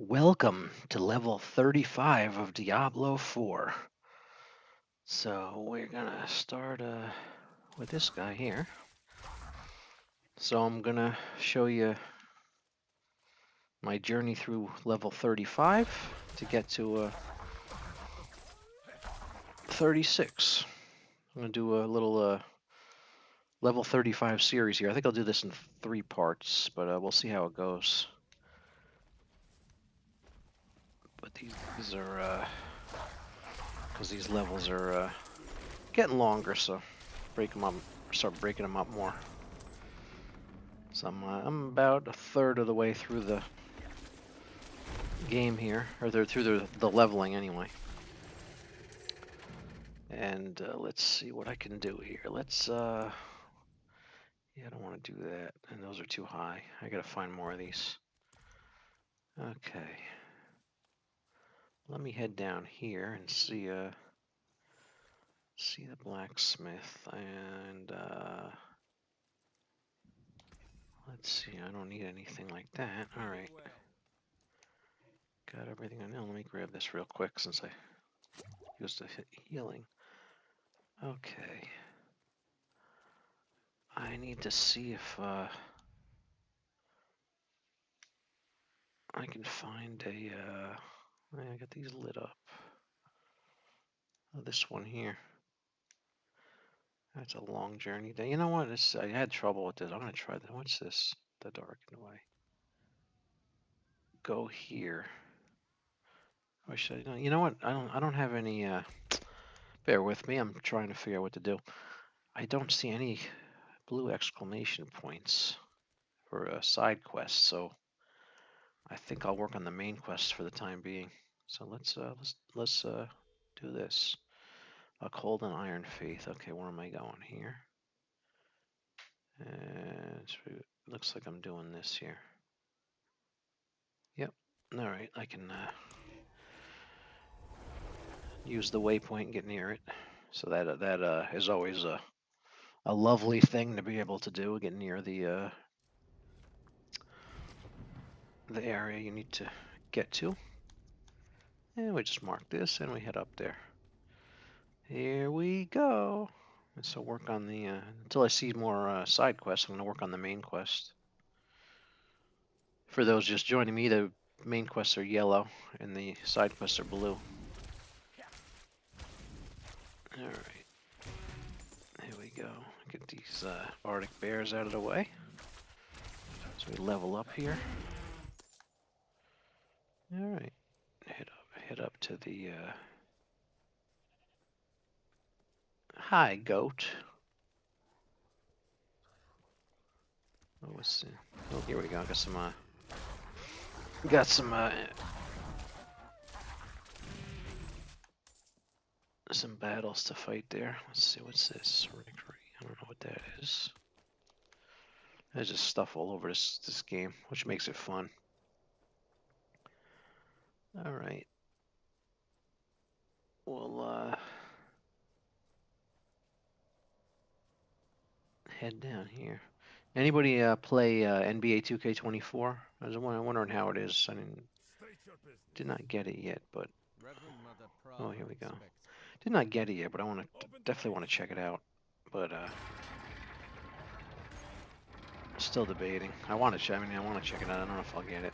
Welcome to level 35 of Diablo 4. So we're gonna start uh, with this guy here. So I'm gonna show you my journey through level 35 to get to uh, 36. I'm gonna do a little uh, level 35 series here. I think I'll do this in three parts, but uh, we'll see how it goes. But these, are, because uh, these levels are uh, getting longer, so break them up, start breaking them up more. So I'm, uh, I'm about a third of the way through the game here, or through the, the leveling anyway. And uh, let's see what I can do here. Let's, uh, yeah, I don't want to do that, and those are too high. I gotta find more of these. Okay. Let me head down here and see, uh, see the blacksmith, and, uh, let's see, I don't need anything like that. Alright. Got everything I know. Let me grab this real quick since I used the hit healing. Okay. I need to see if uh, I can find a. Uh, I got these lit up. Oh, this one here. That's a long journey. You know what? It's, I had trouble with this. I'm gonna try that. What's this? The darkened way. Go here. Or should I? You know what? I don't. I don't have any. Uh, bear with me. I'm trying to figure out what to do. I don't see any blue exclamation points for a side quest, so I think I'll work on the main quest for the time being. So let's uh, let's let's uh, do this. A cold and iron faith. Okay, where am I going here? And it looks like I'm doing this here. Yep. All right, I can uh, use the waypoint and get near it. So that uh, that uh, is always a a lovely thing to be able to do, get near the uh, the area you need to get to. And we just mark this and we head up there. Here we go. And so work on the, uh, until I see more uh, side quests, I'm going to work on the main quest. For those just joining me, the main quests are yellow and the side quests are blue. Alright Here we go. get these uh, Arctic bears out of the way. So we level up here. Alright. Head up head up to the uh... Hi goat. Oh, what's the... oh here we go, got some uh got some uh some battles to fight there. Let's see what's this? I don't know what that is. There's just stuff all over this, this game, which makes it fun. Alright. We'll, uh... Head down here. Anybody uh, play uh, NBA 2K24? I was wondering how it is. I didn't, did not get it yet, but... Oh, here we go. Did not get it yet, but I want to definitely want to check it out but uh, still debating. I want to check. I mean, I want to check it out. I don't know if I'll get it.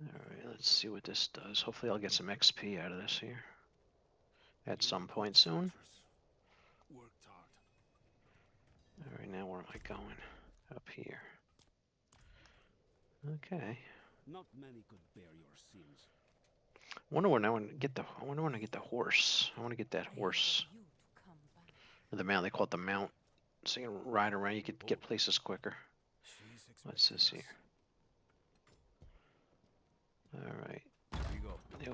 All right, let's see what this does. Hopefully, I'll get some XP out of this here at some point soon. All right, now where am I going? Up here. Okay. Not many could bear your sins. I wonder when I want to get the. I wonder when I get the horse. I want to get that horse. Or the mount. They call it the mount. So you can ride around. You can get oh. places quicker. What's this here? All right.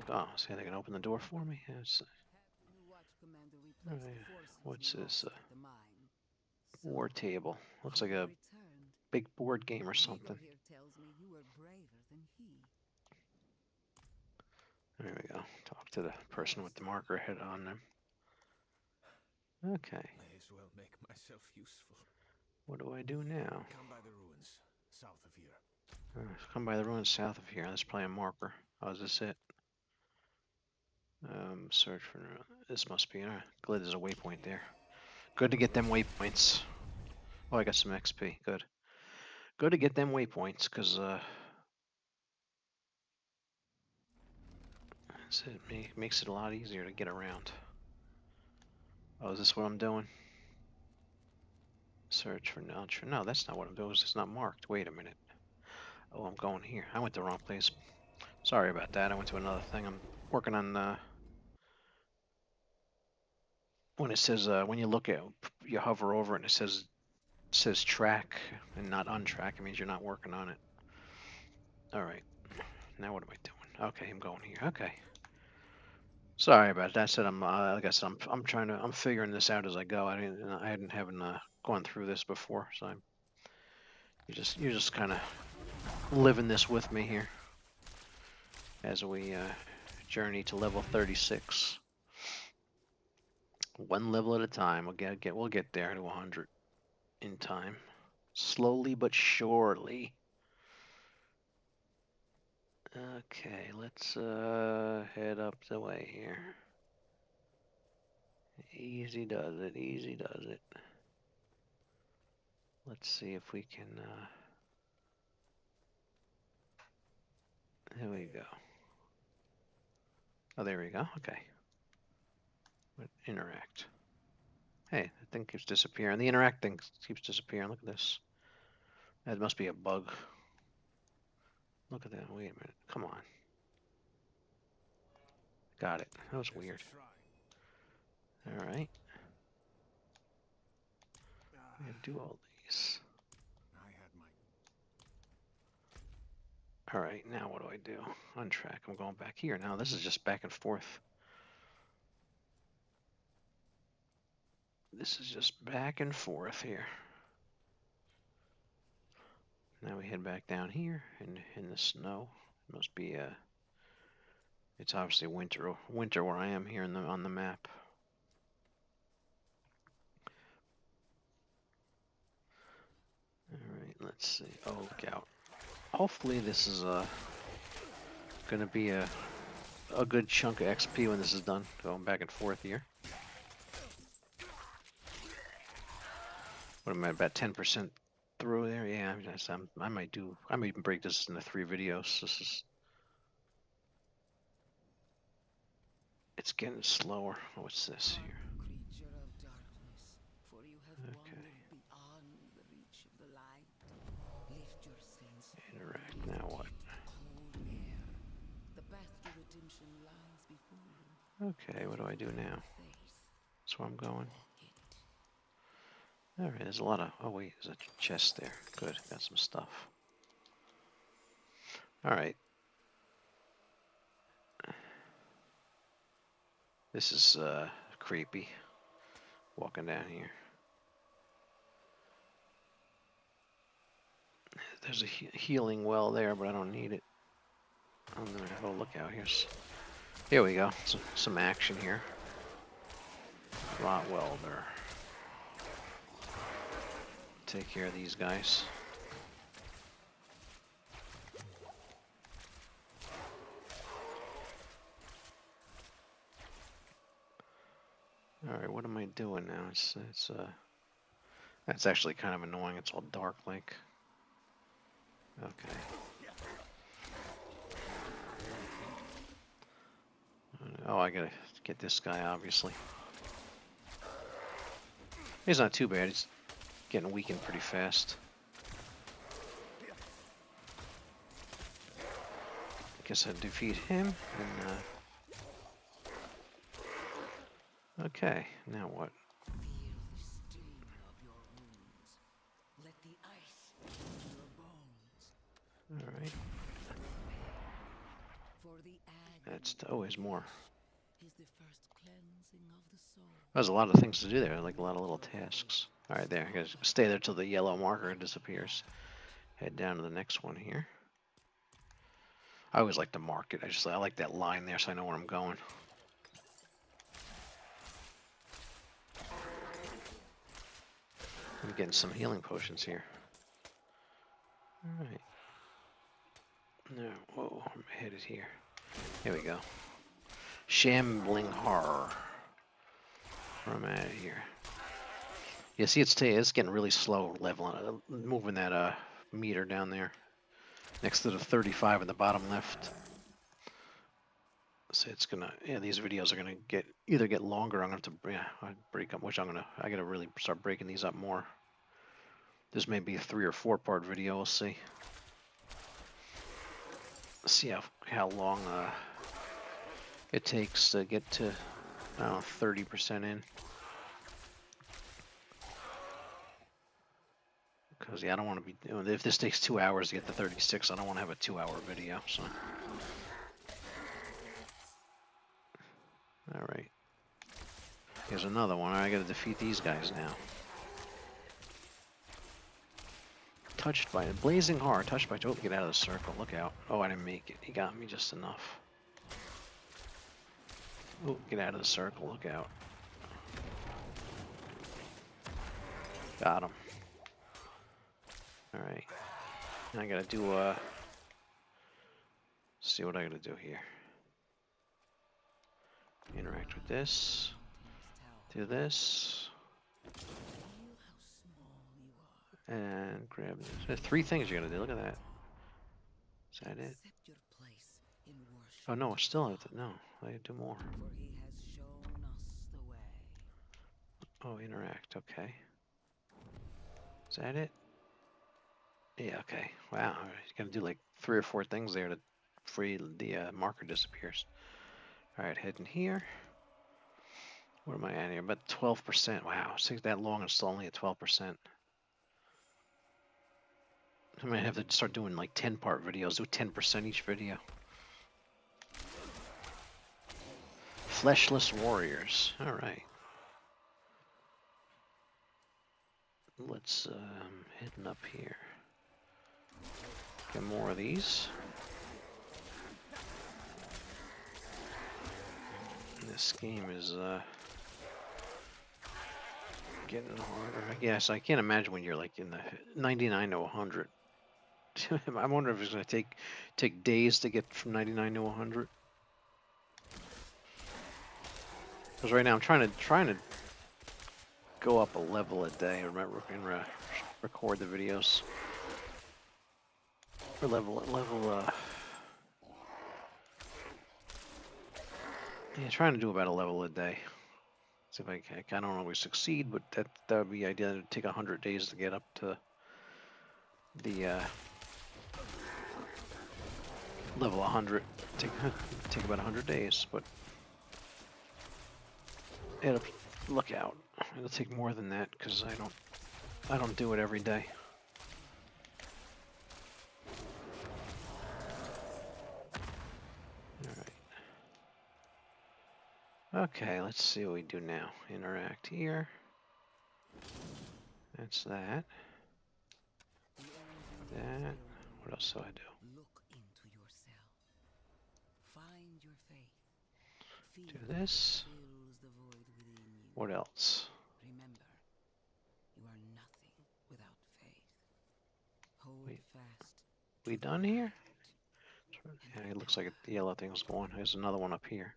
Oh, see, they can open the door for me. Yes. All right. What's this? Uh, war table. Looks like a big board game or something. There we go. Talk to the person with the marker head on them. Okay. May as well make myself useful. What do I do now? Come by the ruins, south of come by the ruins south of here. That's probably a marker. Oh, is this it? Um, search for. This must be. Uh, glad there's a waypoint there. Good to get them waypoints. Oh, I got some XP. Good. Good to get them waypoints, because, uh... It makes it a lot easier to get around. Oh, is this what I'm doing? Search for knowledge. No, that's not what I'm doing. It's not marked. Wait a minute. Oh, I'm going here. I went the wrong place. Sorry about that. I went to another thing. I'm working on, uh... When it says, uh, when you look at, you hover over it and it says it says track and not untrack, it means you're not working on it. Alright. Now what am I doing? Okay, I'm going here. Okay. Sorry about that. I said I'm uh, like I said I'm I'm trying to I'm figuring this out as I go. I didn't I hadn't haven't uh, gone through this before, so I'm you just you're just kind of living this with me here as we uh, journey to level 36. One level at a time. We'll get get we'll get there to 100 in time. Slowly but surely. Okay, let's uh, head up the way here. Easy does it, easy does it. Let's see if we can, uh, there we go. Oh, there we go, okay. Interact. Hey, the thing keeps disappearing. The interact thing keeps disappearing. Look at this. That must be a bug. Look at that. Wait a minute. Come on. Got it. That was weird. Alright. Do all these. Alright, now what do I do? Untrack. I'm going back here. Now this is just back and forth. This is just back and forth here. Now we head back down here in in the snow. It must be uh it's obviously winter winter where I am here in the on the map. Alright, let's see. Oh look out. Hopefully this is uh gonna be a a good chunk of XP when this is done, going back and forth here. What am I about 10% through there? Yeah, I'm, I'm, I might do. I might even break this into three videos. This is. It's getting slower. What's this here? Okay. Interact. Now what? Okay, what do I do now? That's where I'm going. Alright, there's a lot of... Oh wait, there's a chest there. Good, got some stuff. Alright. This is uh, creepy. Walking down here. There's a he healing well there, but I don't need it. I'm gonna have a look out here. Here we go. Some, some action here. Rot welder take care of these guys. Alright, what am I doing now? It's, it's, uh, that's actually kind of annoying. It's all dark like. Okay. Oh, I gotta get this guy, obviously. He's not too bad. He's getting weakened pretty fast. I guess I defeat him and uh... Okay, now what? Alright. That's always more. There's a lot of things to do there, like a lot of little tasks. Alright, there. stay there till the yellow marker disappears. Head down to the next one here. I always like to mark it. I just I like that line there so I know where I'm going. I'm getting some healing potions here. Alright. No, whoa, I'm headed here. Here we go. Shambling horror. Where am I at here? Yeah, see, it's it's getting really slow leveling, uh, moving that uh meter down there, next to the 35 in the bottom left. So it's gonna, yeah, these videos are gonna get either get longer. I'm gonna have to, yeah, I break them. Which I'm gonna, I gotta really start breaking these up more. This may be a three or four part video. We'll see. See how how long uh, it takes to get to, I don't know, 30% in. Because, yeah, I don't want to be if this takes two hours to get to 36, I don't want to have a two hour video, so. Alright. Here's another one. I gotta defeat these guys now. Touched by a Blazing heart. Touched by... Oh, get out of the circle. Look out. Oh, I didn't make it. He got me just enough. Oh, get out of the circle. Look out. Got him. Alright. I gotta do, uh... See what I gotta do here. Interact with this. Do this. And grab this. There's three things you're gonna do. Look at that. Is that it? Oh no, I still have to. No, I do more. Oh, interact. Okay. Is that it? Yeah. Okay. Wow. You gotta do like three or four things there to free the uh, marker disappears. All right, heading here. What am I at here? About 12%. Wow, takes that long and still only at 12%. I might have to start doing like 10 part videos, do 10% each video. Fleshless Warriors. Alright. Let's, um, up here. Get more of these. This game is uh, getting harder. I guess I can't imagine when you're like in the 99 to 100. I wonder if it's going to take take days to get from 99 to 100. Because right now I'm trying to trying to go up a level a day and, re record the videos. Or level level uh Yeah, trying to do about a level a day. See if I can. I don't always succeed, but that that would be ideal. It'd take a hundred days to get up to the uh, level 100. Take take about a hundred days, but it'll look out. It'll take more than that because I don't I don't do it every day. All right. Okay, let's see what we do now. Interact here. That's that. That. What else do I do? Look into yourself. Find your faith. do this. What else? Remember, you are nothing without faith. Hold Wait. fast. We done here? Yeah, it looks like the yellow thing's going. There's another one up here.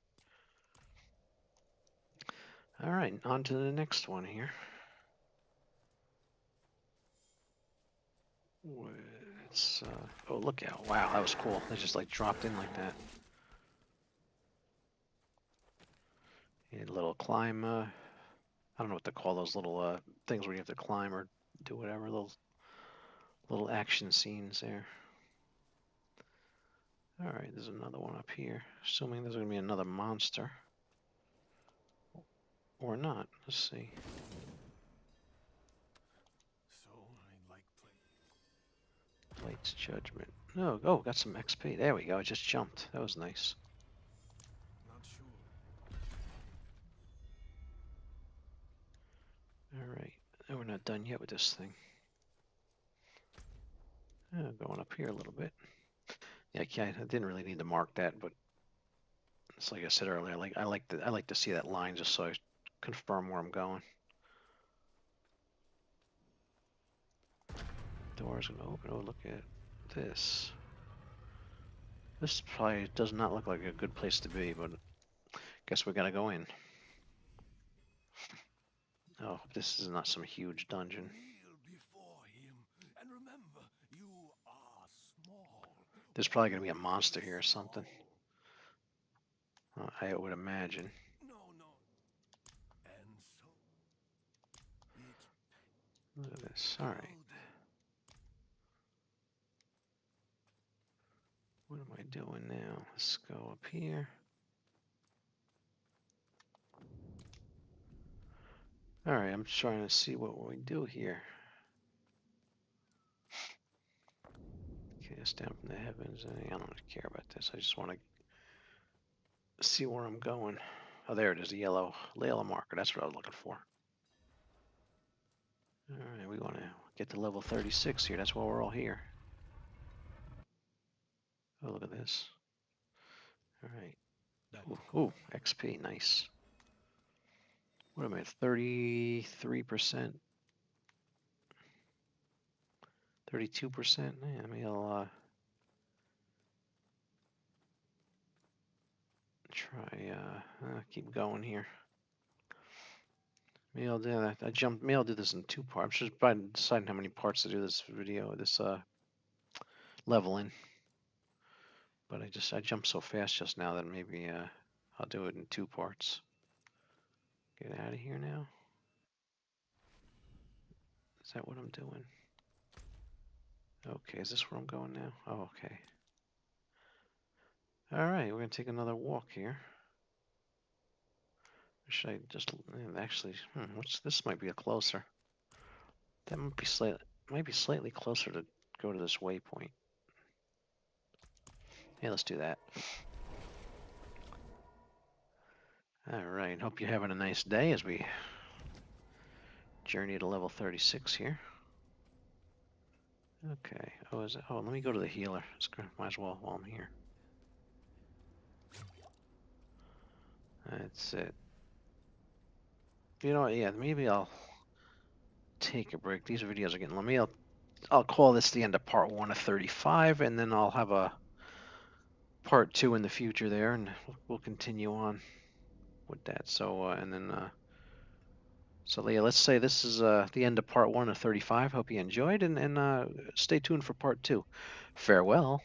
All right, on to the next one here. It's, uh, oh, look out. Wow, that was cool. They just like dropped in like that. A little climb, uh, I don't know what to call those little uh, things where you have to climb or do whatever, little, little action scenes there. Alright, there's another one up here. Assuming there's going to be another monster. Or not. Let's see. So I like play. Light's judgment. No, oh, got some XP. There we go. I just jumped. That was nice. Done yet with this thing. Oh, going up here a little bit. Yeah, I, I didn't really need to mark that, but it's like I said earlier. I like I like to I like to see that line just so I confirm where I'm going. Door's gonna open. Oh, look at this. This probably does not look like a good place to be, but guess we gotta go in. Oh, this is not some huge dungeon. There's probably gonna be a monster here or something. Uh, I would imagine. No, no. So Look at this. Right. What am I doing now? Let's go up here. All right, I'm trying to see what we do here. Cast down from the heavens. I don't care about this. I just want to see where I'm going. Oh, there it is, the yellow Layla marker. That's what I was looking for. All right, we want to get to level 36 here. That's why we're all here. Oh, look at this. All right. Ooh, ooh, XP, nice. What am I, 33%? 32%? Yeah, maybe I'll uh, try, uh, keep going here. Maybe I'll do that. I jumped, maybe I'll do this in two parts. I'm Just by deciding how many parts to do this video, this uh, level in. But I just, I jumped so fast just now that maybe uh, I'll do it in two parts. Get out of here now. Is that what I'm doing? Okay, is this where I'm going now? Oh, okay. Alright, we're gonna take another walk here. Or Should I just eh, actually? Hmm, what's this? Might be a closer. That might be slightly might be slightly closer to go to this waypoint. Yeah, let's do that. All right. Hope you're having a nice day as we journey to level 36 here. Okay. Oh, is it? Oh, let me go to the healer. Might as well while I'm here. That's it. You know what? Yeah, maybe I'll take a break. These videos are getting long. Maybe I'll, I'll call this the end of part one of 35, and then I'll have a part two in the future there, and we'll continue on with that. So, uh, and then, uh, so Leah, let's say this is uh, the end of part one of 35. Hope you enjoyed, and, and uh, stay tuned for part two. Farewell.